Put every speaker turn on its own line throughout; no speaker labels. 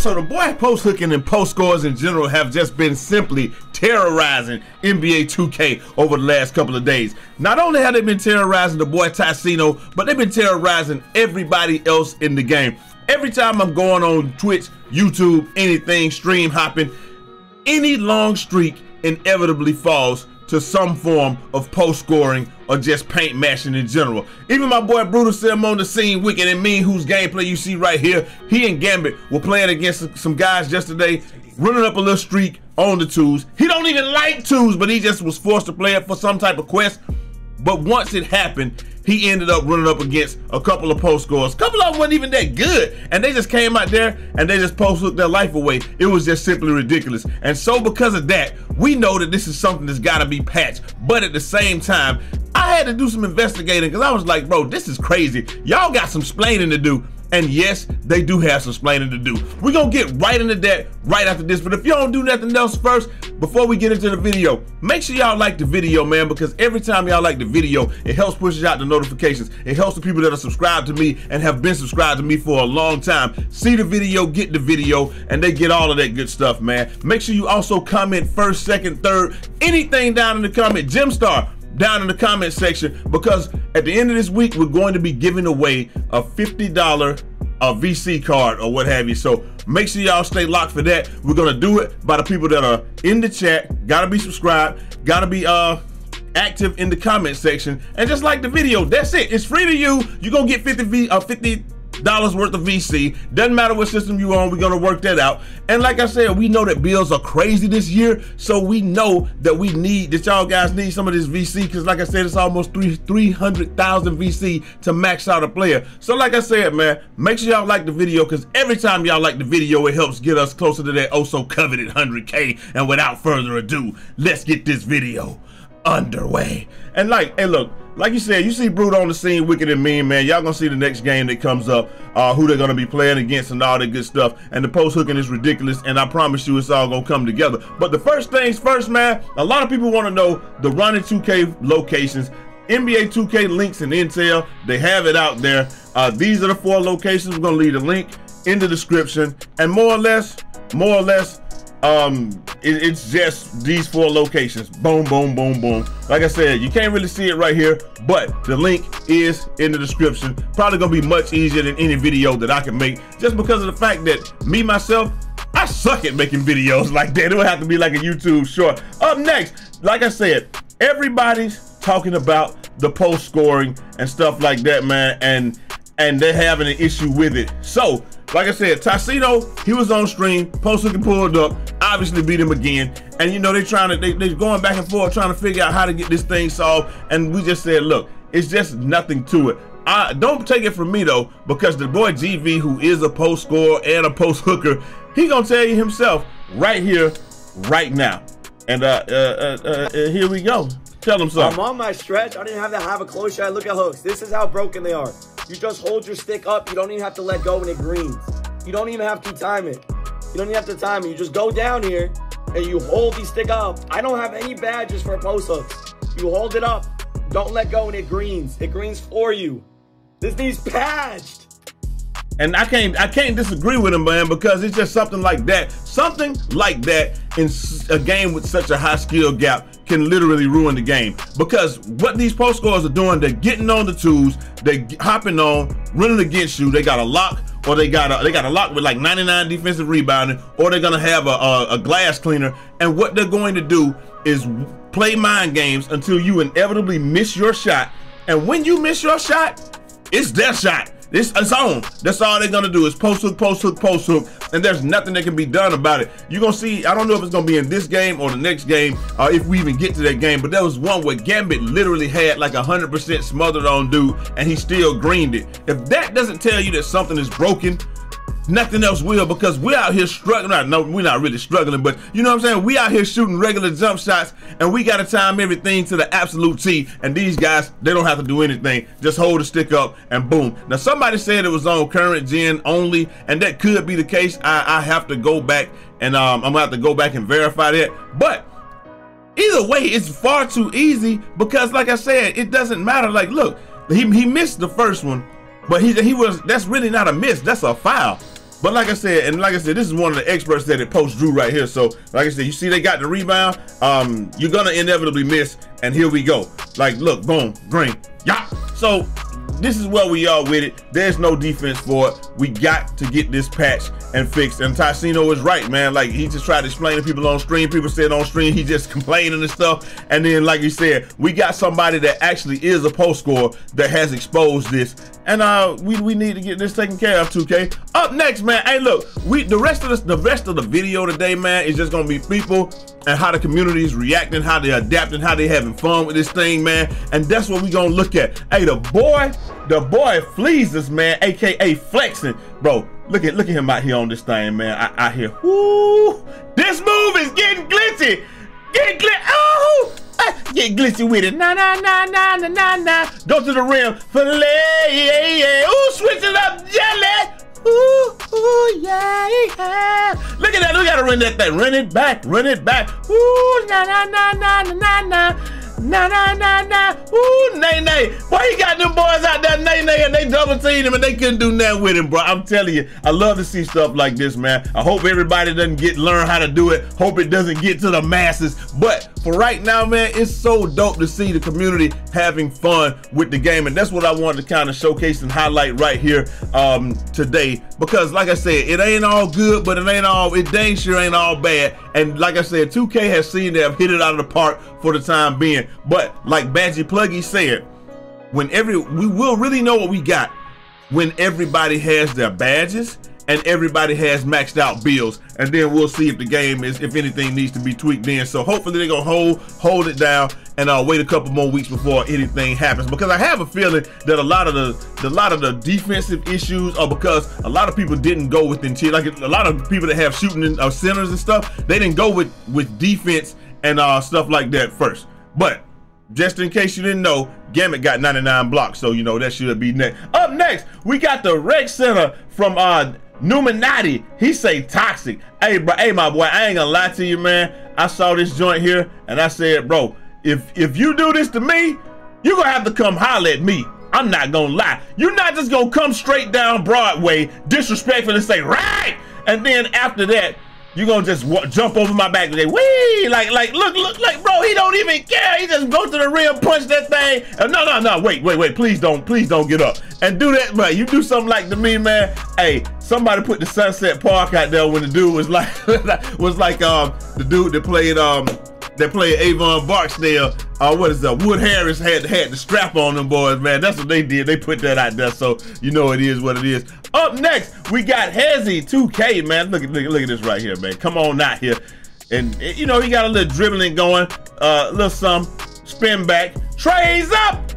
So the boy post hooking and post scores in general have just been simply terrorizing NBA 2K over the last couple of days. Not only have they been terrorizing the boy Tyceno, but they've been terrorizing everybody else in the game. Every time I'm going on Twitch, YouTube, anything, stream hopping, any long streak inevitably falls to some form of post scoring or just paint mashing in general. Even my boy Brutal Sim on the scene, Wicked and Mean, whose gameplay you see right here, he and Gambit were playing against some guys yesterday, running up a little streak on the twos. He don't even like twos, but he just was forced to play it for some type of quest. But once it happened, he ended up running up against a couple of post scores. A couple of them wasn't even that good. And they just came out there and they just post hooked their life away. It was just simply ridiculous. And so because of that, we know that this is something that's gotta be patched. But at the same time, I had to do some investigating because I was like, bro, this is crazy. Y'all got some splaining to do. And yes, they do have some explaining to do. We're gonna get right into that right after this. But if y'all don't do nothing else first, before we get into the video, make sure y'all like the video, man, because every time y'all like the video, it helps push out the notifications. It helps the people that are subscribed to me and have been subscribed to me for a long time. See the video, get the video, and they get all of that good stuff, man. Make sure you also comment first, second, third, anything down in the comment. Gemstar, down in the comment section because at the end of this week, we're going to be giving away a $50 a VC card or what have you. So make sure y'all stay locked for that. We're gonna do it by the people that are in the chat. Gotta be subscribed. Gotta be uh active in the comment section and just like the video. That's it. It's free to you. You're gonna get 50 v uh 50 dollars worth of VC. Doesn't matter what system you on, we're gonna work that out. And like I said, we know that bills are crazy this year, so we know that we need that y'all guys need some of this VC because like I said, it's almost three three hundred thousand VC to max out a player. So like I said, man, make sure y'all like the video because every time y'all like the video, it helps get us closer to that oh so coveted 100k. And without further ado, let's get this video underway. And like, hey, look, like you said, you see Brute on the scene, Wicked and Mean, man. Y'all gonna see the next game that comes up, uh, who they're gonna be playing against and all that good stuff. And the post hooking is ridiculous, and I promise you it's all gonna come together. But the first things first, man, a lot of people wanna know the Ronnie 2K locations. NBA 2K links and intel, they have it out there. Uh, these are the four locations. We're gonna leave a link in the description. And more or less, more or less, um it, it's just these four locations. Boom boom boom boom. Like i said you can't really see it right here but the link is in the description. Probably gonna be much easier than any video that i can make just because of the fact that me myself i suck at making videos like that. It would have to be like a youtube short. Up next like i said everybody's talking about the post scoring and stuff like that man and and they're having an issue with it. So like I said, Tyceno, he was on stream, post hooking pulled up, obviously beat him again. And you know, they're trying to they they going back and forth trying to figure out how to get this thing solved. And we just said, look, it's just nothing to it. I don't take it from me though, because the boy GV, who is a post scorer and a post hooker, he gonna tell you himself right here, right now. And uh, uh, uh, uh, uh here we go. Tell him something.
I'm on my stretch. I didn't have to have a close shot. Look at hooks. This is how broken they are. You just hold your stick up. You don't even have to let go when it greens. You don't even have to time it. You don't even have to time it. You just go down here and you hold the stick up. I don't have any badges for post-ups. You hold it up. Don't let go when it greens. It greens for you. This needs patched.
And I can't I can't disagree with him, man, because it's just something like that. Something like that in a game with such a high skill gap can literally ruin the game. Because what these post scores are doing, they're getting on the twos, they're hopping on, running against you. They got a lock, or they got a they got a lock with like 99 defensive rebounding, or they're gonna have a, a, a glass cleaner. And what they're going to do is play mind games until you inevitably miss your shot. And when you miss your shot, it's their shot. This it's on. That's all they're gonna do is post hook, post hook, post hook, and there's nothing that can be done about it. You're gonna see. I don't know if it's gonna be in this game or the next game, uh, if we even get to that game. But there was one where Gambit literally had like a hundred percent smothered on dude, and he still greened it. If that doesn't tell you that something is broken, nothing else will because we're out here struggling. No, we're not really struggling, but you know what I'm saying? We out here shooting regular jump shots and we got to time everything to the absolute T. And these guys, they don't have to do anything. Just hold the stick up and boom. Now, somebody said it was on current gen only, and that could be the case. I, I have to go back and um, I'm gonna have to go back and verify that. But either way, it's far too easy because, like I said, it doesn't matter. Like, look, he, he missed the first one, but he, he was, that's really not a miss. That's a foul. But like I said, and like I said, this is one of the experts that it post Drew right here. So like I said, you see they got the rebound. Um, you're gonna inevitably miss, and here we go. Like, look, boom, green, yeah. So this is where we are with it. There's no defense for it. We got to get this patch and fixed. And Tyceno is right, man. Like he just tried to explain to people on stream. People said on stream he just complaining and stuff. And then, like you said, we got somebody that actually is a post scorer that has exposed this. And uh, we we need to get this taken care of, 2K. Up next, man. Hey, look, we the rest of this, the rest of the video today, man, is just gonna be people and how the community is reacting, how they adapting, how they having fun with this thing, man. And that's what we gonna look at. Hey, the boy, the boy flees this man, aka flexing, bro. Look at look at him out here on this thing, man. I, I hear, whoo, this move is getting glitchy, getting glitchy. Oh, get glitchy with it. Na na na na na na na. Go to the rim, fillet. Ooh, switch it up, jelly. Ooh, ooh, yeah, yeah. Look at that. We gotta run that thing. Run it back. Run it back. Ooh, na na na na na na na. Na na na na. Ooh, nay nay. Why you got them boys out there nay nay and they double teamed him and they couldn't do nothing with him, bro? I'm telling you, I love to see stuff like this, man. I hope everybody doesn't get learn how to do it. Hope it doesn't get to the masses. But for right now, man, it's so dope to see the community having fun with the game, and that's what I wanted to kind of showcase and highlight right here um, today. Because, like I said, it ain't all good, but it ain't all it dang sure ain't all bad. And like I said, 2K has seen they have hit it out of the park for the time being. But like Badgy Pluggy said, when every we will really know what we got when everybody has their badges and everybody has maxed out bills. And then we'll see if the game is if anything needs to be tweaked in so hopefully they're gonna hold hold it down and I'll uh, wait a couple more weeks before anything happens. Because I have a feeling that a lot of the, the lot of the defensive issues are because a lot of people didn't go with interior like a lot of people that have shooting in, uh, centers and stuff they didn't go with with defense and uh, stuff like that first. But just in case you didn't know, Gambit got 99 blocks, so you know that should be next. Up next, we got the Rec Center from uh Numinati. He say toxic. Hey, bro, hey, my boy, I ain't gonna lie to you, man. I saw this joint here and I said, bro, if if you do this to me, you're gonna have to come holler at me. I'm not gonna lie. You're not just gonna come straight down Broadway, disrespectful and say, right! And then after that, you gonna just jump over my back and say, wee, like, like, look, look, like, bro, he don't even care. He just go to the rim, punch that thing. And no, no, no, wait, wait, wait, please don't, please don't get up and do that, bro. You do something like to me, man. Hey, somebody put the Sunset Park out there when the dude was like, was like, um, the dude that played, um, that played Avon Barksdale. Uh, what is that? Wood Harris had had the strap on them boys, man. That's what they did. They put that out there, so you know it is what it is. Up next, we got Hezzy 2K, man. Look at look, look at this right here, man. Come on out here, and you know he got a little dribbling going, uh, a little some spin back, trays up.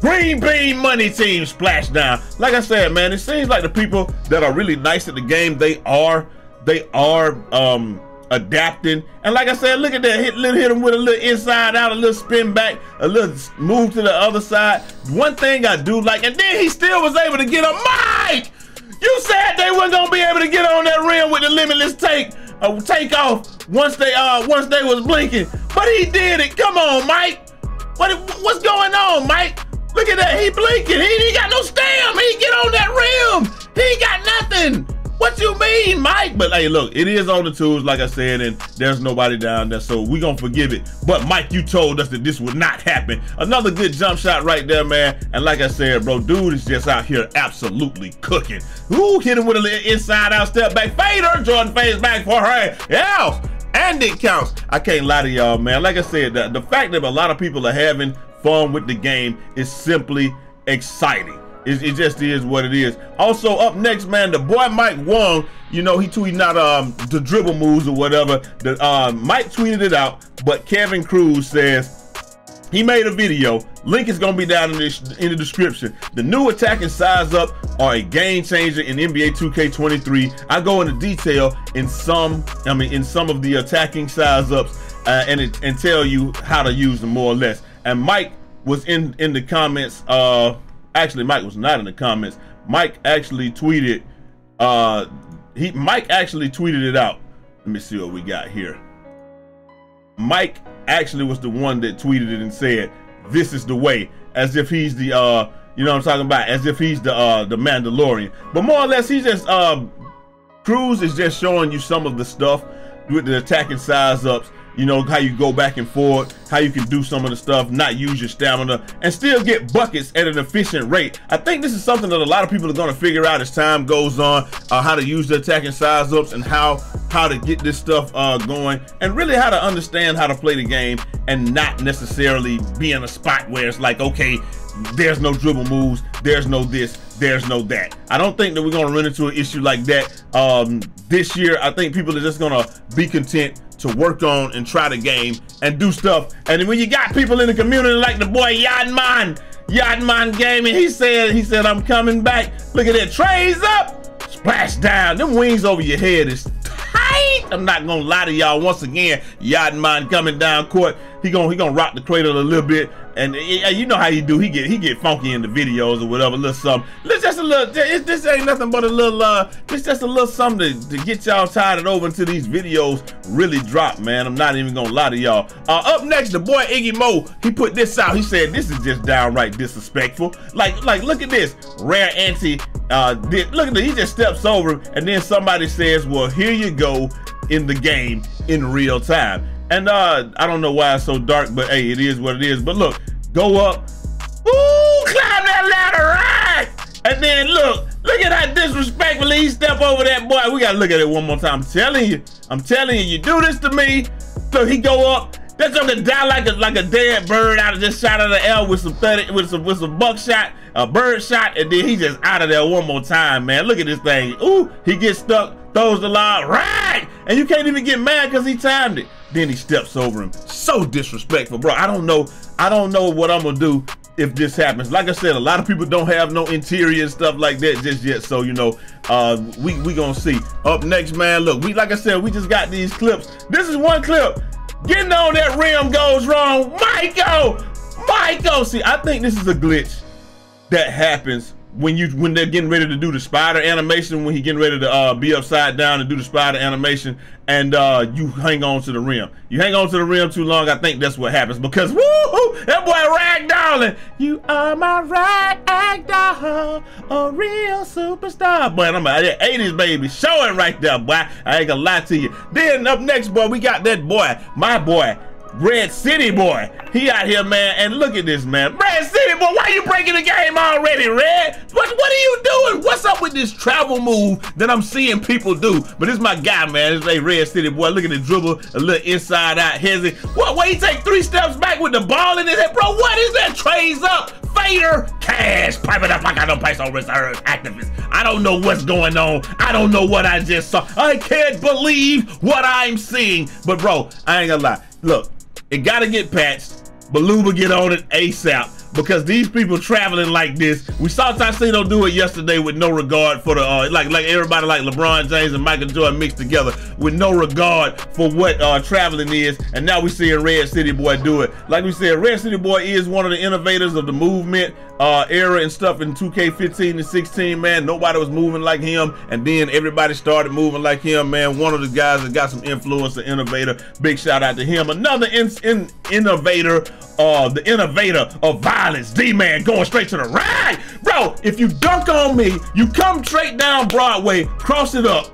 Green Bean Money Team splash down. Like I said, man, it seems like the people that are really nice at the game, they are, they are, um, adapting. And like I said, look at that. Hit, hit him with a little inside out, a little spin back, a little move to the other side. One thing I do like, and then he still was able to get a mic. You said they weren't gonna be able to get on that rim with the limitless take, uh, take off once they uh once they was blinking, but he did it. Come on, Mike. What what's going on, Mike? Look at that. He blinking. He ain't got no stam. He get on that rim. He ain't got nothing. What you mean, Mike? But hey, look, it is on the tools, like I said, and there's nobody down there, so we gonna forgive it. But Mike, you told us that this would not happen. Another good jump shot right there, man. And like I said, bro, dude is just out here absolutely cooking. Ooh, hit him with a little inside out step back fader. Jordan fades back for her. Yeah, and it counts. I can't lie to y'all, man. Like I said, the, the fact that a lot of people are having fun with the game is simply exciting. It, it, just is what it is. Also, up next, man, the boy Mike Wang, you know, he tweeting out um, the dribble moves or whatever. The uh, Mike tweeted it out, but Kevin Cruz says he made a video. Link is gonna be down in the, in the description. The new attacking size up are a game changer in NBA 2K23. I go into detail in some, I mean, in some of the attacking size ups, uh, and it, and tell you how to use them more or less. And Mike was in in the comments. Uh, actually Mike was not in the comments. Mike actually tweeted uh he Mike actually tweeted it out. Let me see what we got here. Mike actually was the one that tweeted it and said, "This is the way," as if he's the uh, you know what I'm talking about, as if he's the uh the Mandalorian. But more or less, he just uh Cruz is just showing you some of the stuff with the attacking size ups you know, how you go back and forth, how you can do some of the stuff, not use your stamina, and still get buckets at an efficient rate. I think this is something that a lot of people are going to figure out as time goes on, uh, how to use the attacking size ups and how how to get this stuff uh, going, and really how to understand how to play the game and not necessarily be in a spot where it's like, okay, there's no dribble moves, there's no this, there's no that. I don't think that we're going to run into an issue like that um, this year. I think people are just going to be content to work on and try the game and do stuff. And when you got people in the community like the boy Yadman, Yadman Gaming, he said, he said, I'm coming back. Look at that, trays up, splash down. Them wings over your head is tight. I'm not gonna lie to y'all once again. Yadman coming down court. He gonna he gonna rock the cradle a little bit and yeah, you know how you do. He get he get funky in the videos or whatever. Little something. It's just a little. It's, this ain't nothing but a little. uh It's just a little something to, to get y'all tired over until these videos really drop, man. I'm not even gonna lie to y'all. Uh, up next, the boy Iggy Mo. He put this out. He said this is just downright disrespectful. Like like look at this rare anti. Uh, did, look at this. He just steps over and then somebody says, "Well, here you go." in the game in real time. And uh, I don't know why it's so dark, but hey, it is what it is. But look, go up, ooh, climb that ladder, right? And then look, look at how disrespectfully he step over that boy. We gotta look at it one more time. I'm telling you, I'm telling you, you do this to me. So he go up. That's That joker die like a like a dead bird out of just shot out of the air with some 30 with some with some buckshot, a bird shot, and then he just out of there one more time, man. Look at this thing. Ooh, he gets stuck, throws the line, right, and you can't even get mad because he timed it. Then he steps over him. So disrespectful, bro. I don't know. I don't know what I'm gonna do if this happens. Like I said, a lot of people don't have no interior stuff like that just yet. So you know, uh, we we gonna see. Up next, man. Look, we like I said, we just got these clips. This is one clip. Getting on that rim goes wrong. Michael, Michael. See, I think this is a glitch that happens when you when they're getting ready to do the spider animation, when he getting ready to uh, be upside down and do the spider animation, and uh, you hang on to the rim. You hang on to the rim too long, I think that's what happens because woo that boy ragdolling. You are my ragdoll, a real superstar. Boy, I'm a 80s baby, showing right there, boy. I ain't gonna lie to you. Then up next, boy, we got that boy, my boy, Red City boy. He out here, man, and look at this, man. Red City boy, why you breaking the game already, Red? What what are you doing? What's up with this travel move that I'm seeing people do? But this my guy, man. This like Red City boy. Look at the dribble, a little inside out hezzy. What? Why he take three steps back with the ball in his head, bro? What is that? Trays up, fader, cash, pipe it up. like I no place on reserve. Activist. I don't know what's going on. I don't know what I just saw. I can't believe what I'm seeing. But bro, I ain't gonna lie. Look, it got to get patched. Beluba get on it ASAP because these people traveling like this. We saw Tyceno do it yesterday with no regard for the uh, like like everybody like LeBron James and Michael Jordan mixed together with no regard for what uh, traveling is. And now we seeing Red City Boy do it. Like we said, Red City Boy is one of the innovators of the movement uh, era and stuff in 2K15 and 16. Man, nobody was moving like him, and then everybody started moving like him. Man, one of the guys that got some influence, an innovator. Big shout out to him. Another in, in, innovator, uh, the innovator of violence violence. D-Man going straight to the right. Bro, if you dunk on me, you come straight down Broadway, cross it up,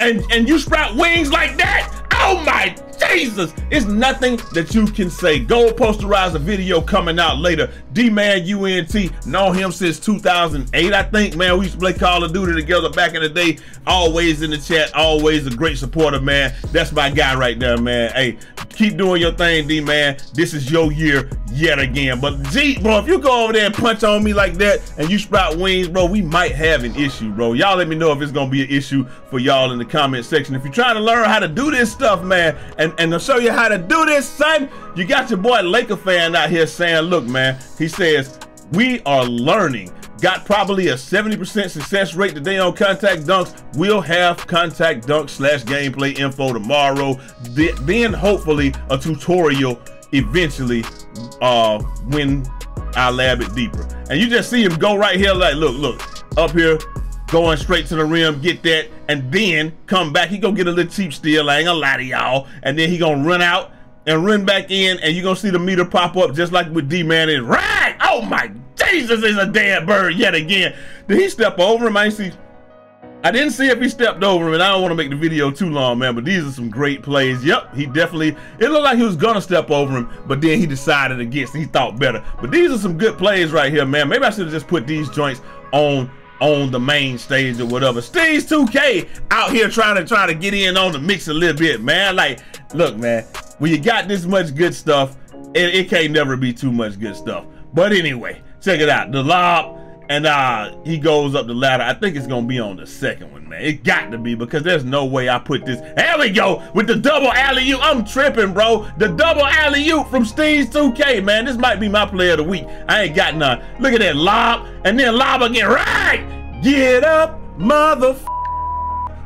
and, and you sprout wings like that, oh my Jesus, it's nothing that you can say. Gold posterize a video coming out later. D-Man UNT, know him since 2008, I think, man. We used to play Call of Duty together back in the day. Always in the chat, always a great supporter, man. That's my guy right there, man. Hey, keep doing your thing, D-Man. This is your year yet again. But G, bro, if you go over there and punch on me like that and you sprout wings, bro, we might have an issue, bro. Y'all let me know if it's gonna be an issue for y'all in the comment section. If you're trying to learn how to do this stuff, man, and, and to show you how to do this, son, you got your boy Laker fan out here saying, look, man, he says, we are learning. Got probably a 70% success rate today on contact dunks. We'll have contact dunk slash gameplay info tomorrow. Then hopefully a tutorial eventually uh, when I lab it deeper. And you just see him go right here like, look, look, up here, going straight to the rim, get that, and then come back. He gonna get a little cheap steal, I ain't gonna lie to y'all. And then he gonna run out and run back in, and you gonna see the meter pop up just like with D-Man is right. Oh my Jesus, is a dead bird yet again. Did he step over him? I see. I didn't see if he stepped over him, and I don't want to make the video too long, man, but these are some great plays. Yep, he definitely, it looked like he was going to step over him, but then he decided against, he thought better. But these are some good plays right here, man. Maybe I should have just put these joints on on the main stage or whatever. Steve's 2K out here trying to try to get in on the mix a little bit, man. Like, look, man, when you got this much good stuff, it, it can't never be too much good stuff. But anyway, check it out. The lob, and uh, he goes up the ladder. I think it's gonna be on the second one, man. It got to be because there's no way I put this. There we go with the double alley oop. I'm tripping, bro. The double alley oop from Steve's 2K, man. This might be my player of the week. I ain't got none. Look at that lob, and then lob again. Right, get up, mother.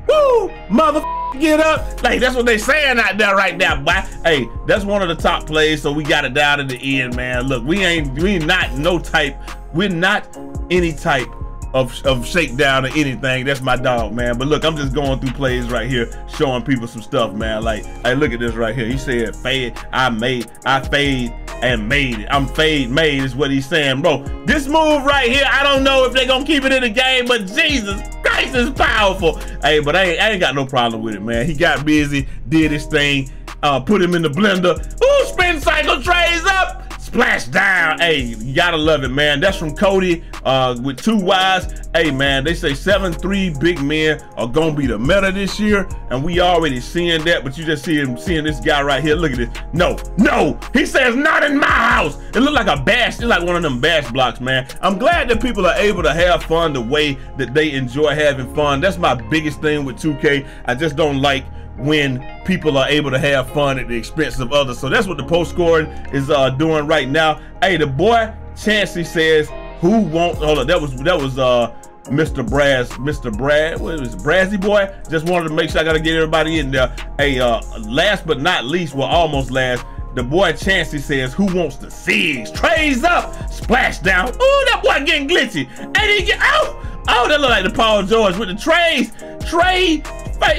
Woo, mother. Get up. Like, that's what they saying out there right now, boy. Hey, that's one of the top plays, so we got it down to the end, man. Look, we ain't, we not no type, we're not any type of, of shakedown or anything. That's my dog, man. But look, I'm just going through plays right here, showing people some stuff, man. Like, hey, look at this right here. He said, fade, I made, I fade and made it. I'm fade made is what he's saying, bro. This move right here, I don't know if they're gonna keep it in the game, but Jesus Christ is powerful. Hey, but I ain't, I ain't got no problem with it, man. He got busy, did his thing, uh, put him in the blender. Ooh, spin cycle trays up splash down. Hey, you gotta love it, man. That's from Cody uh, with two Y's. Hey, man, they say 7-3 big men are gonna be the meta this year, and we already seeing that, but you just see him seeing this guy right here. Look at this. No, no, he says not in my house. It looked like a bash. It's like one of them bash blocks, man. I'm glad that people are able to have fun the way that they enjoy having fun. That's my biggest thing with 2K. I just don't like when people are able to have fun at the expense of others. So that's what the post scoring is uh, doing right now. Hey, the boy Chancey says, "Who won't?" Hold on, that was that was uh, Mr. Braz, Mr. Brad, what was Brazzy boy? Just wanted to make sure I got to get everybody in there. Hey, uh, last but not least, well, almost last. The boy Chancey says, "Who wants the siege?" Trays up, splash down. Ooh, that boy getting glitchy. And he get oh, oh, that look like the Paul George with the trays. Trey,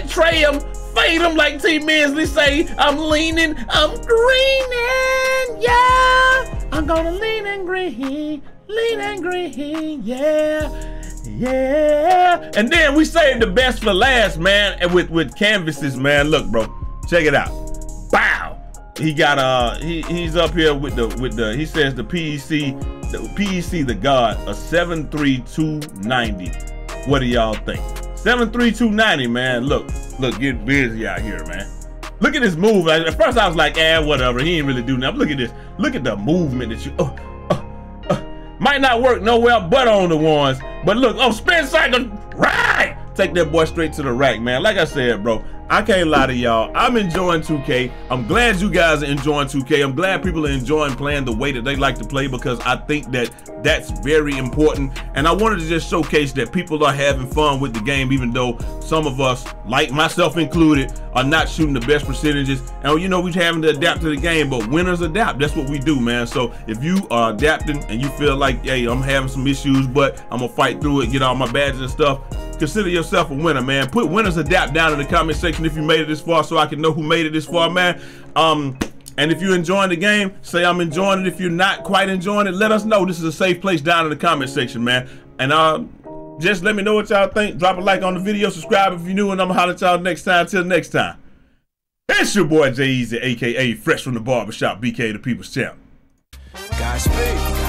tray him fade him like T. Mansley say, I'm leaning, I'm greening, yeah. I'm gonna lean and green, lean and green, yeah. Yeah. And then we saved the best for last, man, and with, with canvases, man. Look, bro, check it out. Bow. He got uh he he's up here with the with the he says the PEC the PEC the God a 73290. What do y'all think? 73290, man. Look, look, get busy out here, man. Look at this move. At first, I was like, eh, whatever. He ain't really do nothing. Look at this. Look at the movement that you. Uh, uh, uh, might not work nowhere but on the ones. But look, oh, spin cycle. Right. Take that boy straight to the rack, man. Like I said, bro, I can't lie to y'all. I'm enjoying 2K. I'm glad you guys are enjoying 2K. I'm glad people are enjoying playing the way that they like to play because I think that that's very important. And I wanted to just showcase that people are having fun with the game, even though some of us, like myself included, are not shooting the best percentages. And you know, we're having to adapt to the game, but winners adapt. That's what we do, man. So if you are adapting and you feel like, hey, I'm having some issues, but I'm gonna fight through it, get all my badges and stuff, consider yourself a winner, man. Put winners adapt down in the comment section if you made it this far so I can know who made it this far, man. Um, and if you're enjoying the game, say I'm enjoying it. If you're not quite enjoying it, let us know. This is a safe place down in the comment section, man. And uh, just let me know what y'all think. Drop a like on the video, subscribe if you're new, and I'm gonna holler at y'all next time. Till next time. It's your boy Jai Eazy, aka Fresh from the Barbershop, BK the People's Champ. Godspeed.